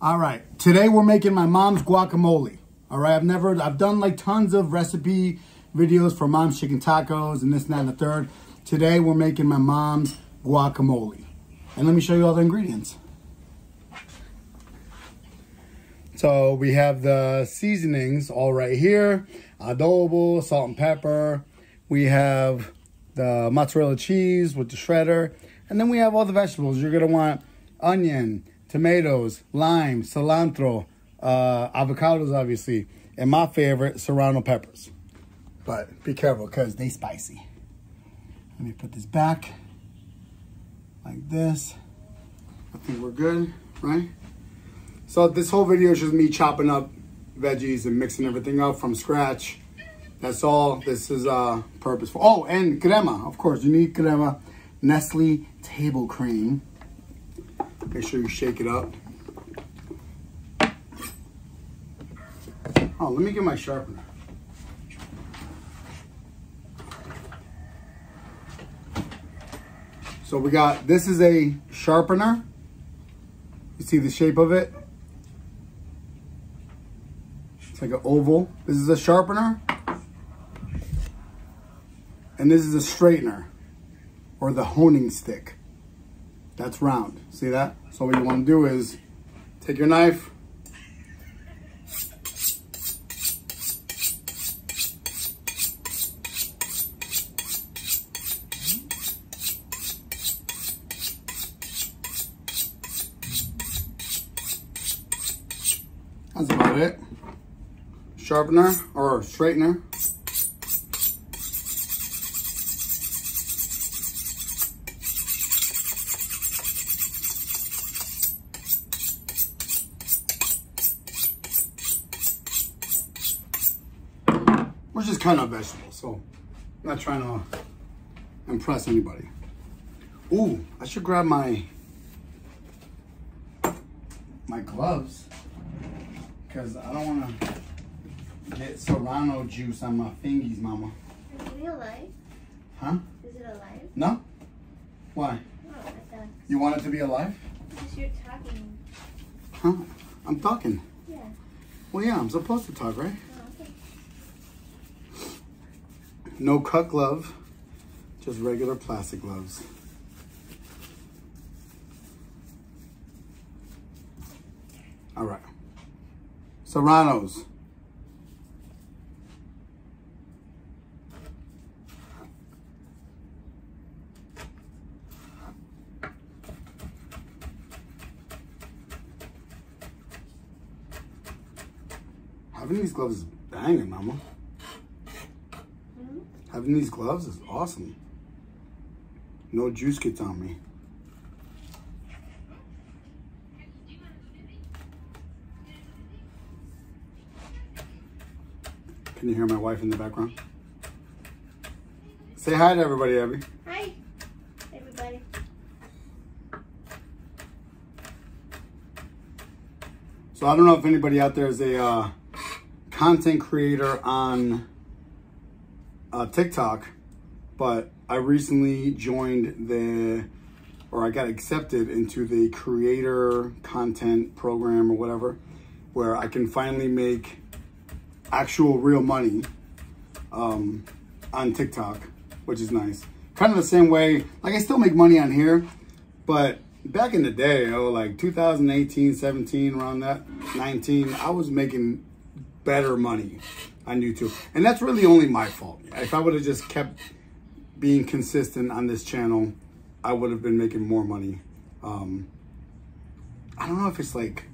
All right, today we're making my mom's guacamole. All right, I've never, I've done like tons of recipe videos for mom's chicken tacos and this and that and the third. Today we're making my mom's guacamole. And let me show you all the ingredients. So we have the seasonings all right here. Adobo, salt and pepper. We have the mozzarella cheese with the shredder. And then we have all the vegetables. You're gonna want onion, tomatoes, lime, cilantro, uh, avocados obviously, and my favorite, serrano peppers. But be careful because they spicy. Let me put this back like this. I think we're good, right? So this whole video is just me chopping up veggies and mixing everything up from scratch. That's all this is uh, purpose for. Oh, and crema, of course. You need crema. Nestle table cream. Make sure you shake it up. Oh, let me get my sharpener. So we got, this is a sharpener. You see the shape of it? It's like an oval. This is a sharpener. And this is a straightener or the honing stick. That's round. See that? So what you want to do is take your knife, That's about it. Sharpener or straightener. Is of vegetable, so I'm not trying to impress anybody. Ooh, I should grab my my gloves because I don't want to get serrano juice on my fingies, mama. Is it alive? Huh? Is it alive? No? Why? Oh, You want it to be alive? Because you're talking. Huh? I'm talking. Yeah. Well, yeah, I'm supposed to talk, right? Oh, okay. No cut glove, just regular plastic gloves. All right. Serranos. Having these gloves is banging, mama. These gloves is awesome. No juice gets on me. Can you hear my wife in the background? Say hi to everybody, Abby. Hi, everybody. So I don't know if anybody out there is a uh, content creator on uh, TikTok, but I recently joined the, or I got accepted into the creator content program or whatever, where I can finally make actual real money um, on TikTok, which is nice. Kind of the same way, like I still make money on here, but back in the day, oh, like 2018, 17, around that, 19, I was making better money on YouTube. And that's really only my fault. If I would have just kept being consistent on this channel, I would have been making more money. Um, I don't know if it's like,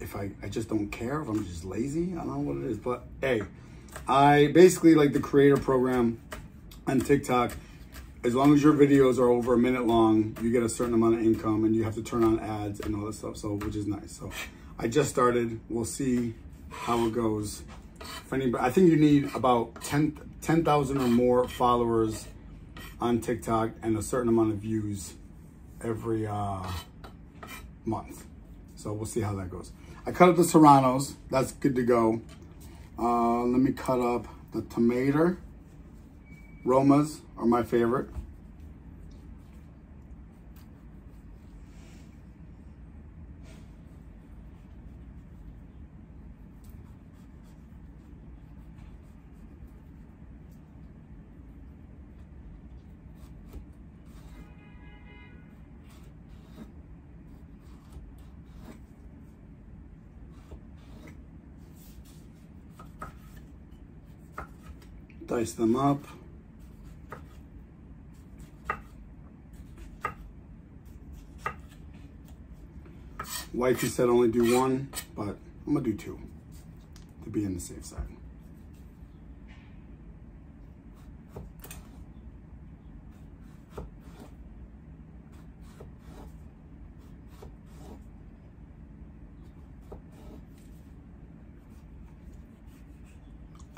if I, I just don't care, if I'm just lazy. I don't know what it is, but hey, I basically like the creator program on TikTok. As long as your videos are over a minute long, you get a certain amount of income and you have to turn on ads and all that stuff. So, which is nice. So I just started. We'll see how it goes. I think you need about 10 10,000 or more followers on TikTok and a certain amount of views every uh, month. So we'll see how that goes. I cut up the serranos. That's good to go. Uh, let me cut up the tomato. Romas are my favorite. Dice them up. Wifey said only do one, but I'm gonna do two to be on the safe side.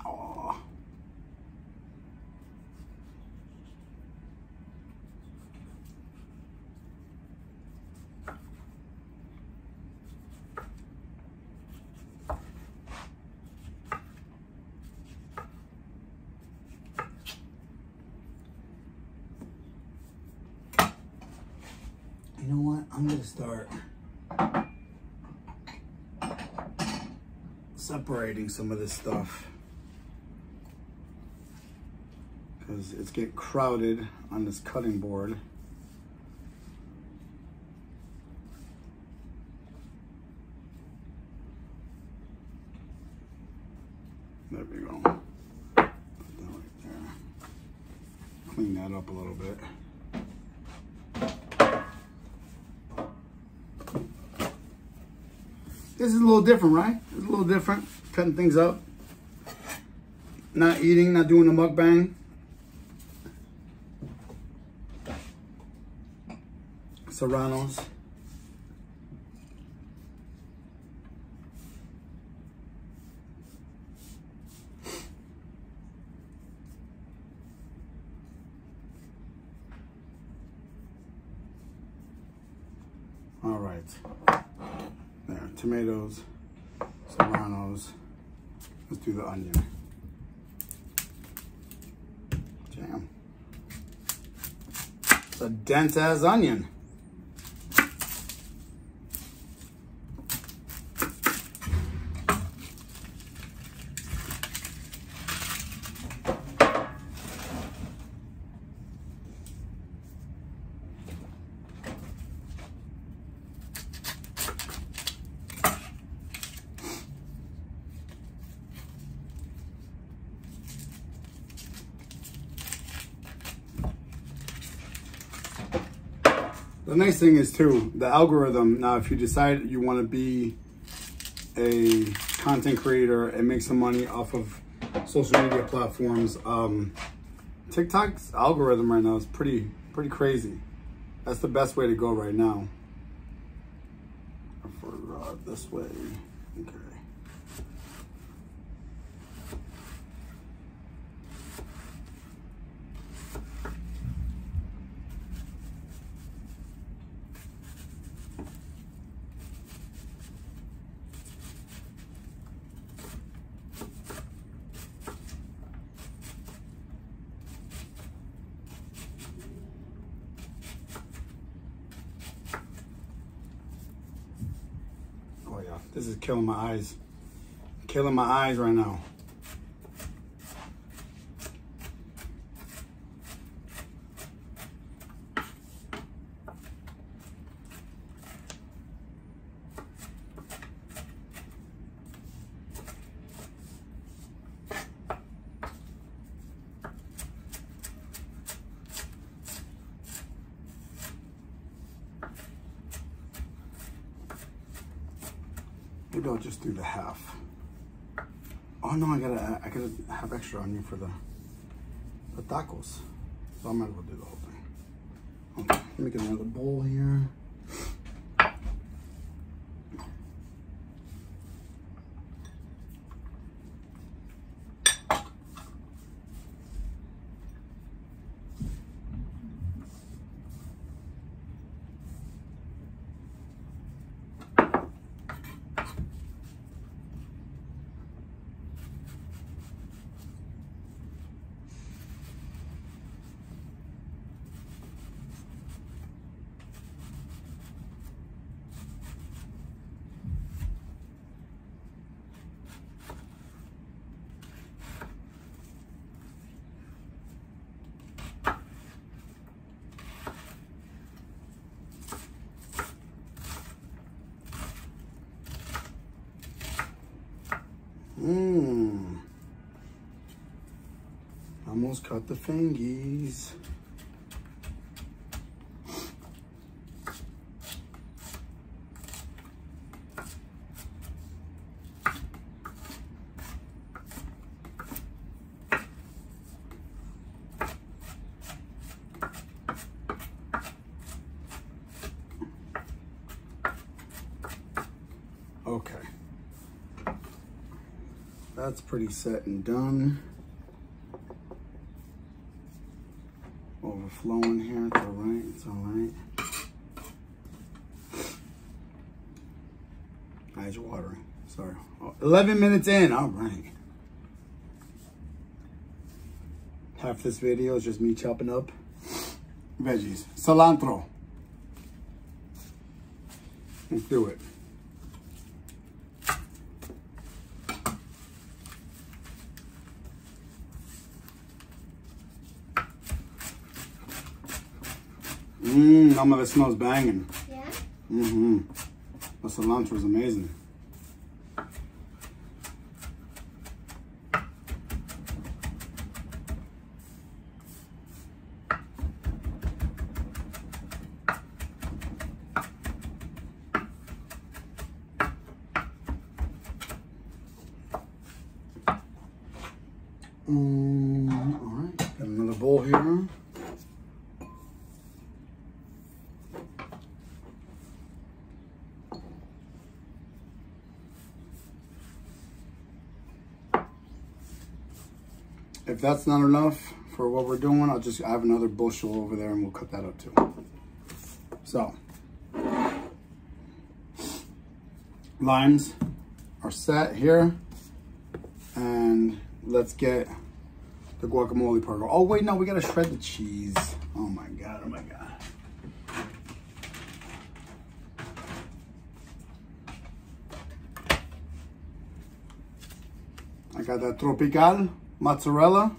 Aw. You know what? I'm gonna start some of this stuff because it's getting crowded on this cutting board. There we go. Put that right there. Clean that up a little bit. This is a little different, right? It's a little different, cutting things up. Not eating, not doing a mukbang. Serranos. All right. There, tomatoes, serranos. Let's do the onion. Jam. It's a dense as onion. The nice thing is too, the algorithm, now if you decide you want to be a content creator and make some money off of social media platforms, um, TikTok's algorithm right now is pretty, pretty crazy. That's the best way to go right now. For this way, okay. Oh yeah, this is killing my eyes. Killing my eyes right now. Maybe I'll just do the half. Oh no, I gotta, I gotta have extra onion for the, the tacos. So I might as well do the whole thing. Okay, let me get another bowl here. Mmm. Almost cut the fingies. Okay. Pretty set and done. Overflowing here, it's all right, it's all right. Eyes watering, sorry. Oh, 11 minutes in, all right. Half this video is just me chopping up veggies. Cilantro. Let's do it. Mmm, of it smells banging. Yeah? Mm-hmm. The cilantro is amazing. Mm, all right, got another bowl here. If that's not enough for what we're doing, I'll just I have another bushel over there and we'll cut that up too. So, limes are set here. And let's get the guacamole part. Oh wait, no, we gotta shred the cheese. Oh my God, oh my God. I got that tropical mozzarella.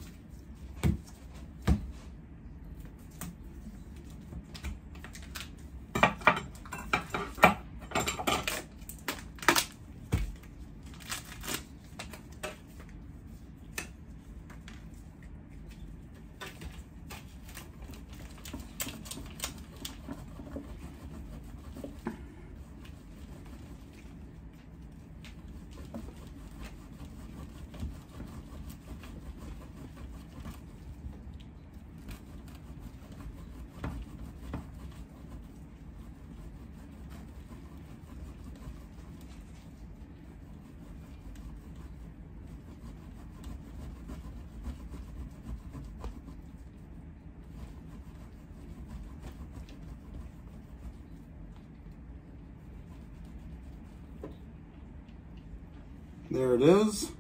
There it is.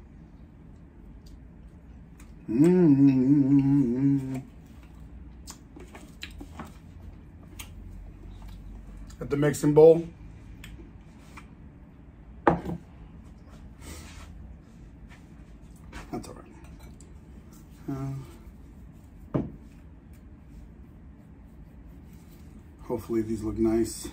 Mm. At the mixing bowl. That's all right. Uh, hopefully these look nice.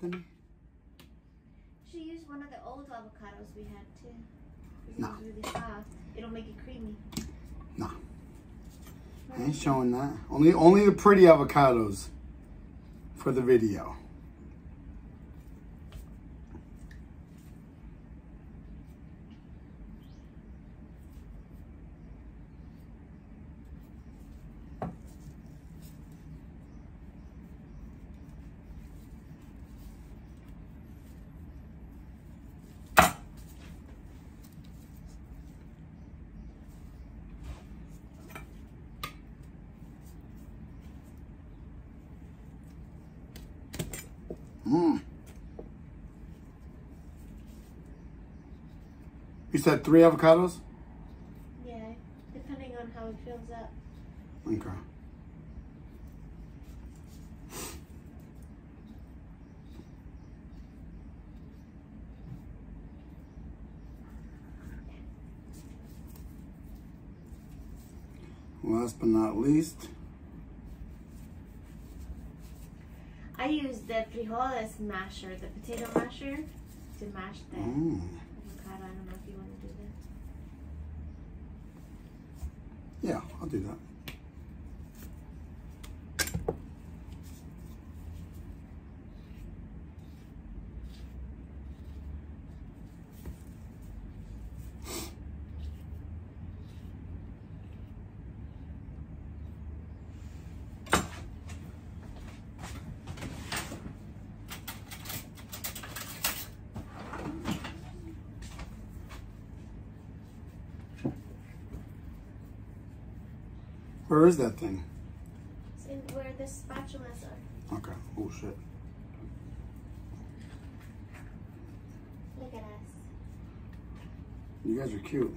Them? Should one of the old avocados we had too. No. Really soft. It'll make it creamy. No. I ain't showing that. Only only the pretty avocados for the video. Mm. You said three avocados? Yeah, depending on how it fills up. Okay. Last but not least, I use the frijoles masher, the potato masher, to mash them. Mm. Don't know if you want to do that. Yeah, I'll do that. Where is that thing? It's in where the spatulas are. Okay. Oh shit. Look at us. You guys are cute.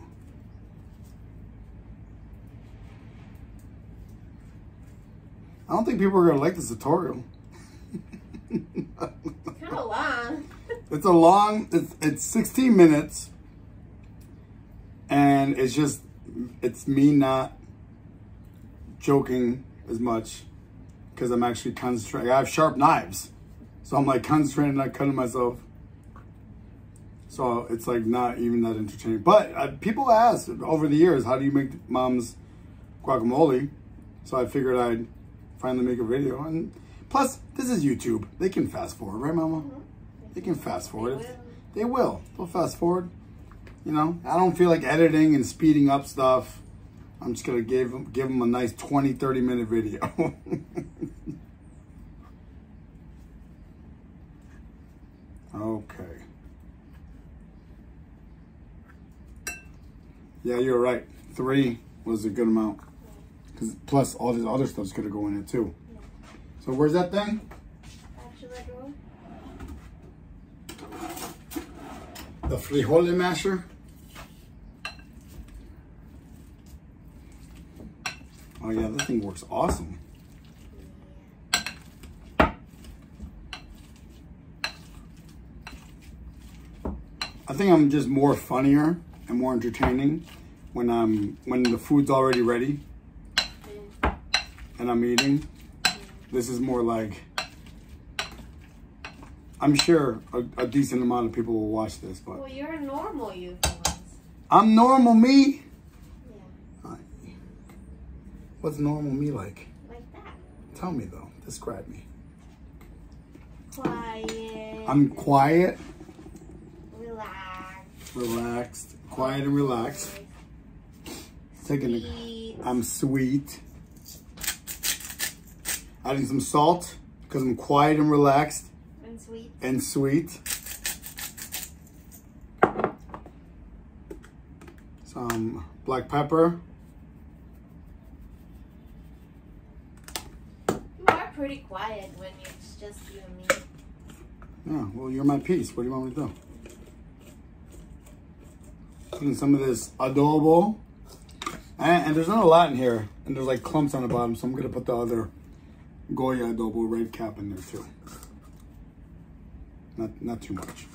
I don't think people are gonna like this tutorial. Kind of long. It's a long. It's it's 16 minutes, and it's just it's me not joking as much because I'm actually concentrating. I have sharp knives, so I'm like concentrating, not cutting myself. So it's like not even that entertaining. But uh, people ask over the years, how do you make mom's guacamole? So I figured I'd finally make a video. And plus, this is YouTube. They can fast forward, right, Mama? They can fast forward. They will. They will. They'll fast forward. You know, I don't feel like editing and speeding up stuff. I'm just gonna give them give them a nice 20, 30 minute video. okay. Yeah, you're right. Three was a good amount. Cause plus all this other stuff's gonna go in it too. So where's that thing? The frijole masher. Oh yeah, this thing works awesome. I think I'm just more funnier and more entertaining when I'm when the food's already ready and I'm eating. This is more like I'm sure a, a decent amount of people will watch this, but Well, you're a normal you. I'm normal me. What's normal me like? like that. Tell me though. Describe me. Quiet. I'm quiet, relaxed. relaxed, quiet and relaxed. Taking a, Sweet. I'm sweet. Adding some salt because I'm quiet and relaxed and sweet. and sweet. Some black pepper. You are pretty quiet when it's just you and me. Yeah, well, you're my piece. What do you want me to do? Putting some of this adobo. And, and there's not a lot in here. And there's like clumps on the bottom, so I'm going to put the other Goya adobo red cap in there too. Not, not too much.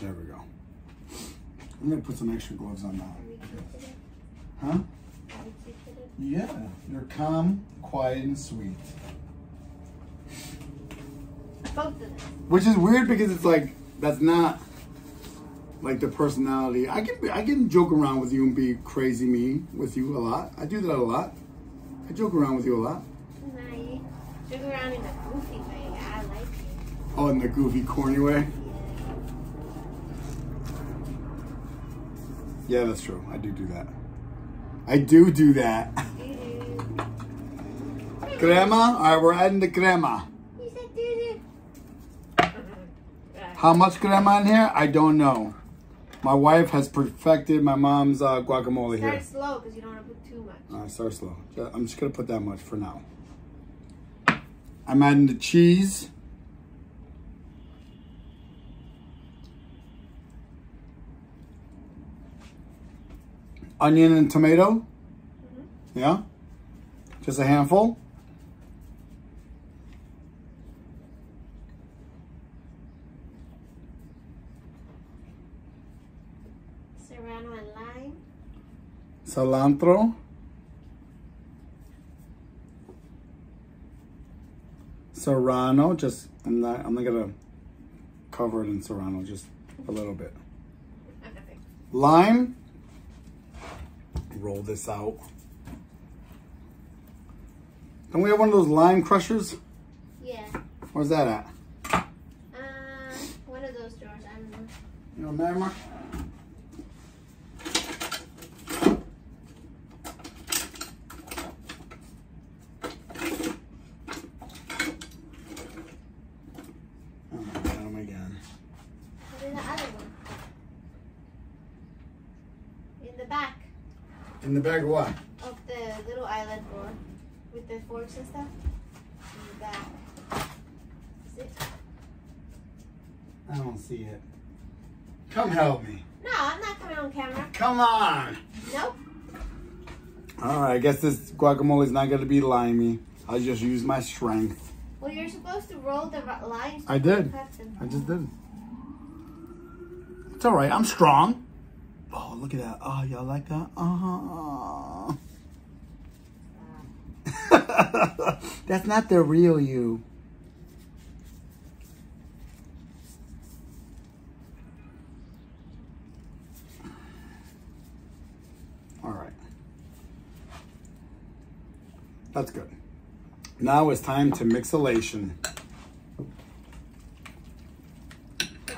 There we go. I'm going to put some extra gloves on now. Are we cute today? Huh? Are we cute? Yeah. You're calm, quiet, and sweet. Both of them. Which is weird because it's like that's not like the personality. I can be, I can joke around with you and be crazy me with you a lot. I do that a lot. I joke around with you a lot. You joke around in a goofy way. I like you. Oh, in the goofy, corny way. Yeah, that's true. I do do that. I do do that. Yeah. crema. All right, we're adding the crema. You said doo How much crema in here? I don't know. My wife has perfected my mom's uh, guacamole here. Start slow because you don't want to put too much. All right, start slow. I'm just gonna put that much for now. I'm adding the cheese. Onion and tomato. Mm-hmm. Yeah. Just a handful. Serrano and lime. Cilantro. Serrano. Just I'm not I'm not gonna cover it in Serrano, just a little bit. Lime. Roll this out. Don't we have one of those lime crushers? Yeah. Where's that at? Uh, one of those drawers. I don't know. You know, Mark? Oh, got him again. What is the other one? In the back In the bag of what? of the little island drawer with the forks and stuff. In the back. Is it? I don't see it. Come help me. No, I'm not coming on camera. Come on. Nope. All right, I guess this guacamole is not going to be limey. I'll just use my strength. Well, you're supposed to roll the ri- lines. I did. I just did. It's all right. I'm strong. Oh, look at that. Oh, y'all like that? Uh-huh. That's not the real you. All right. That's good. Now it's time to mixolation.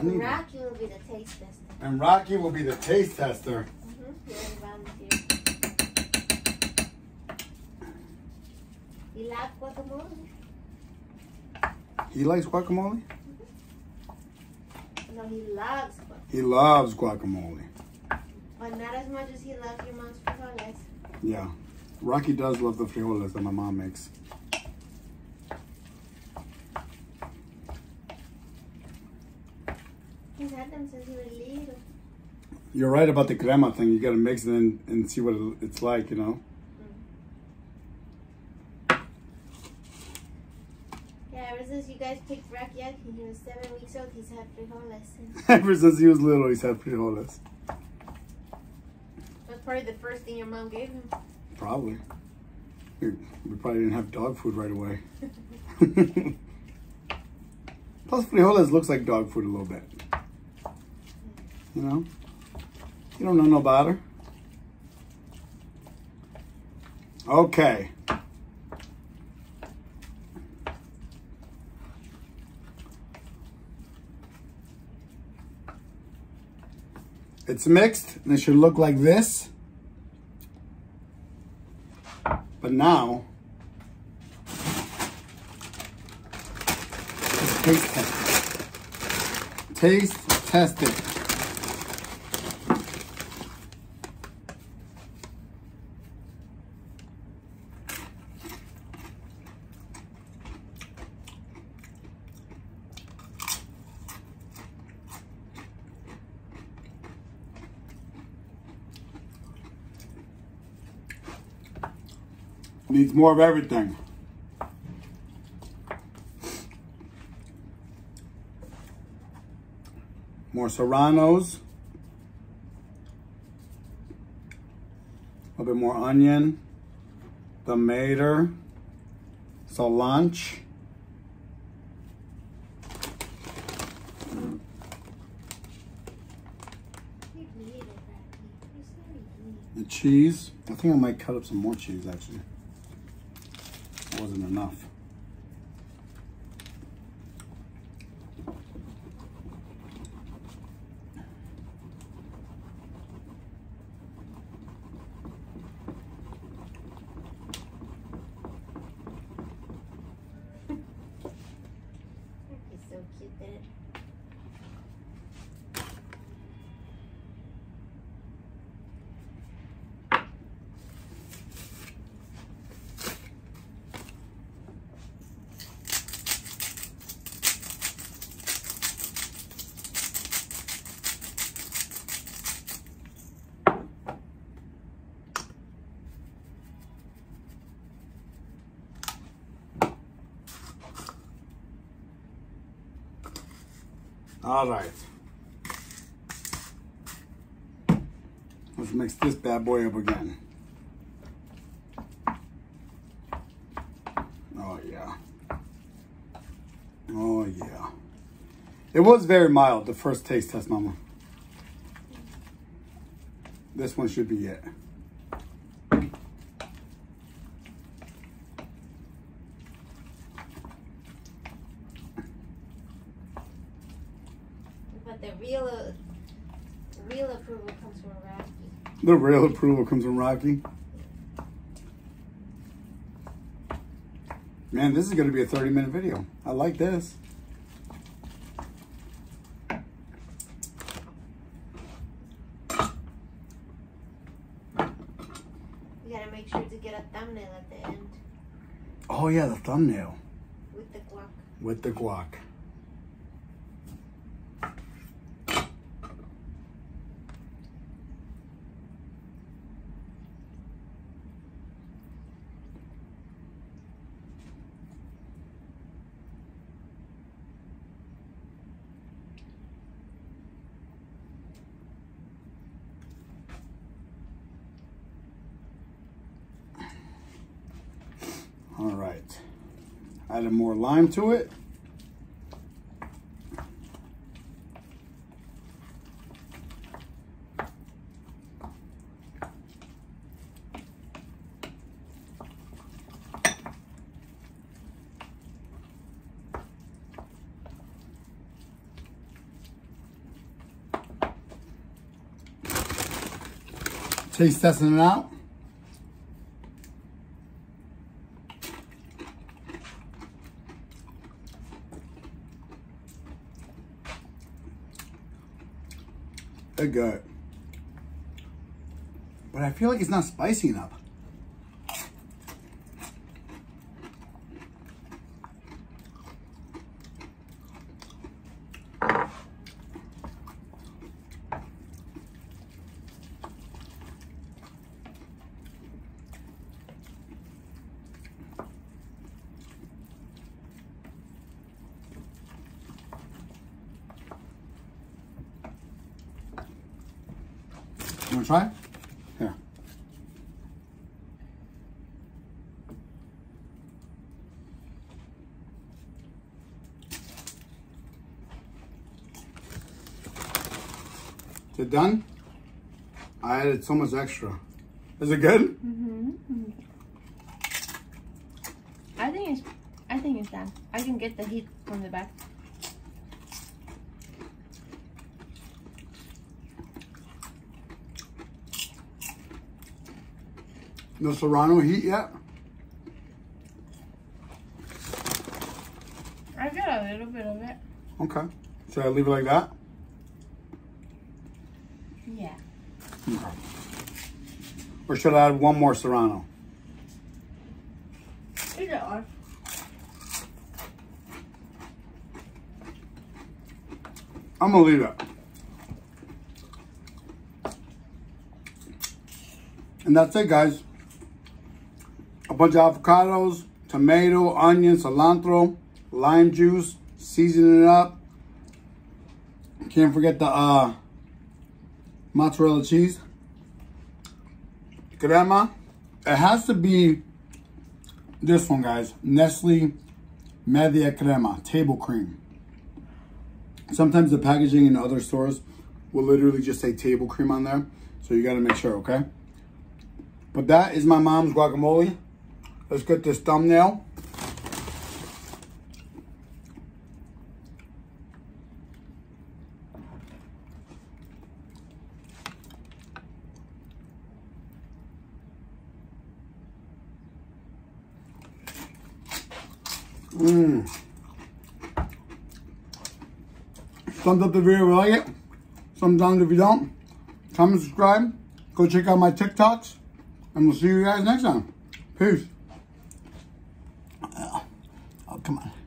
Need- Rocky will be the taste. And Rocky will be the taste tester. Mm-hmm. Here around here. You like guacamole? He likes guacamole? No, he loves guacamole. He loves guacamole. But not as much as he loves your mom's frijoles. Yeah. Rocky does love the frijoles that my mom makes. He's had them since he was little. You're right about the crema thing. You gotta mix it in and see what it's like, you know? Mm. Yeah, ever since you guys picked Rocky up and he was seven weeks old, he's had frijoles. since. Ever since he was little, he's had frijoles. That's probably the first thing your mom gave him. Probably. We we probably didn't have dog food right away. Plus, frijoles looks like dog food a little bit. You know? You don't know no better. Okay. It's mixed, and it should look like this. But now, taste test. Taste test it. Needs more of everything. More serranos. A little bit more onion. You said you need The cheese. I think I might cut up some more cheese actually. Wasn't enough. All right. Let's mix this bad boy up again. Oh yeah. Oh yeah. It was very mild, the first taste test, mama. This one should be it. The real approval comes from Rocky. Man, this is going to be a 30 minute video. I like this. You gotta make sure to get a thumbnail at the end Oh, yeah, the thumbnail with the guac. with the guac. All right. Added more lime to it. Taste testing it out. They're good. But I feel like it's not spicy enough. You wanna try? Here. Is it done? I added so much extra. Is it good? Mm-hmm. I think it's, I think it's done. I can get the heat from the back. No serrano heat yet? I got a little bit of it. Okay. Should I leave it like that? Yeah. Or should I add one more serrano? Either or. I'm gonna leave it. And that's it, guys. A bunch of avocados, tomato, onion, cilantro, lime juice, seasoning it up. Can't forget the uh, mozzarella cheese. Crema. It has to be this one, guys. Nestle Media Crema, table cream. Sometimes the packaging in other stores will literally just say table cream on there. So you gotta make sure, okay? But that is my mom's guacamole. Let's get this thumbnail. thumbs up the video if you like it. Sometimes if you don't, comment, subscribe. Go check out my TikToks. And we'll see you guys next time. Peace. Uh, oh, come on.